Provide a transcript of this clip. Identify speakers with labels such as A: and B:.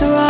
A: was right.